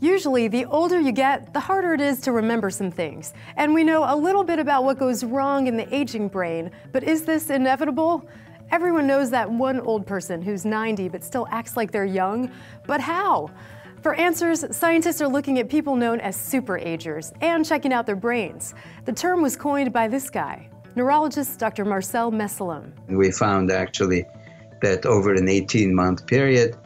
Usually, the older you get, the harder it is to remember some things. And we know a little bit about what goes wrong in the aging brain, but is this inevitable? Everyone knows that one old person who's 90 but still acts like they're young, but how? For answers, scientists are looking at people known as superagers and checking out their brains. The term was coined by this guy, neurologist Dr. Marcel Mesulam. We found actually that over an 18 month period,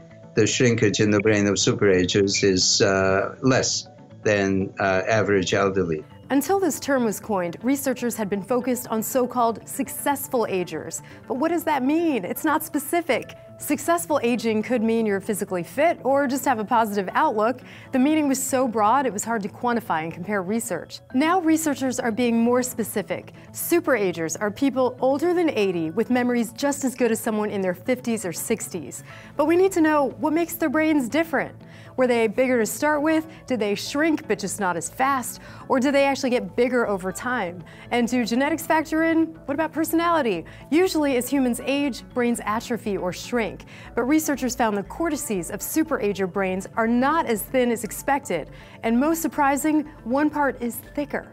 the shrinkage in the brain of superagers is uh, less than uh, average elderly. Until this term was coined, researchers had been focused on so-called successful agers. But what does that mean? It's not specific. Successful aging could mean you're physically fit or just have a positive outlook. The meaning was so broad it was hard to quantify and compare research. Now researchers are being more specific. Superagers are people older than 80 with memories just as good as someone in their 50s or 60s. But we need to know what makes their brains different. Were they bigger to start with? Did they shrink but just not as fast? Or did they actually get bigger over time? And do genetics factor in? What about personality? Usually as humans age, brains atrophy or shrink. But researchers found the cortices of superager brains are not as thin as expected. And most surprising, one part is thicker.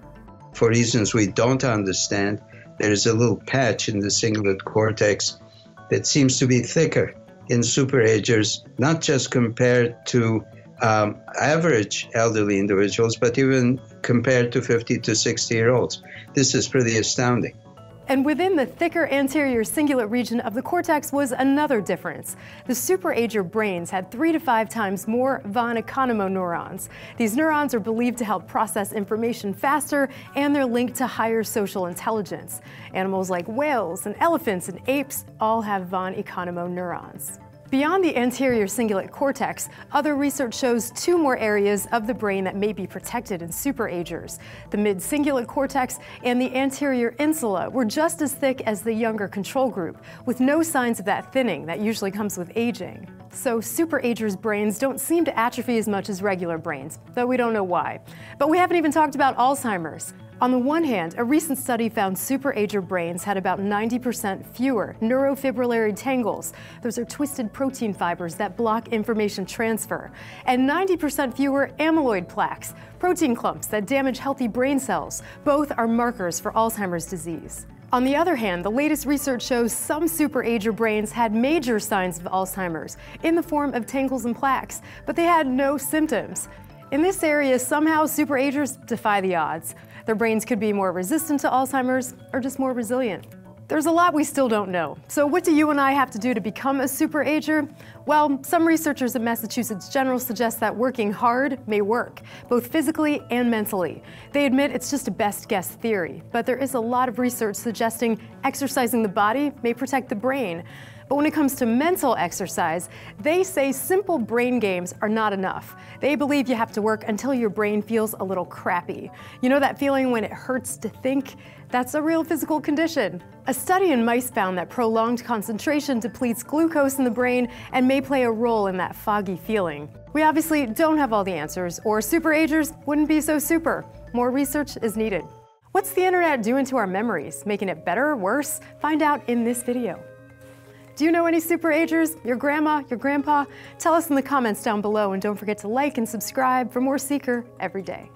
For reasons we don't understand, there is a little patch in the cingulate cortex that seems to be thicker in superagers, not just compared to um, average elderly individuals, but even compared to 50 to 60 year olds. This is pretty astounding. And within the thicker anterior cingulate region of the cortex was another difference. The superager brains had three to five times more von Economo neurons. These neurons are believed to help process information faster, and they're linked to higher social intelligence. Animals like whales and elephants and apes all have von Economo neurons. Beyond the anterior cingulate cortex, other research shows two more areas of the brain that may be protected in superagers. The mid-cingulate cortex and the anterior insula were just as thick as the younger control group, with no signs of that thinning that usually comes with aging. So superagers' brains don't seem to atrophy as much as regular brains, though we don't know why. But we haven't even talked about Alzheimer's. On the one hand, a recent study found superager brains had about 90% fewer neurofibrillary tangles. Those are twisted protein fibers that block information transfer. And 90% fewer amyloid plaques, protein clumps that damage healthy brain cells. Both are markers for Alzheimer's disease. On the other hand, the latest research shows some superager brains had major signs of Alzheimer's in the form of tangles and plaques, but they had no symptoms. In this area, somehow superagers defy the odds. Their brains could be more resistant to Alzheimer's or just more resilient. There's a lot we still don't know. So what do you and I have to do to become a superager? Well, some researchers at Massachusetts General suggest that working hard may work, both physically and mentally. They admit it's just a best guess theory, but there is a lot of research suggesting exercising the body may protect the brain. But when it comes to mental exercise, they say simple brain games are not enough. They believe you have to work until your brain feels a little crappy. You know that feeling when it hurts to think? That's a real physical condition. A study in mice found that prolonged concentration depletes glucose in the brain and may play a role in that foggy feeling. We obviously don't have all the answers, or superagers wouldn't be so super. More research is needed. What's the internet doing to our memories? Making it better, or worse? Find out in this video. Do you know any superagers? Your grandma, your grandpa? Tell us in the comments down below and don't forget to like and subscribe for more Seeker every day.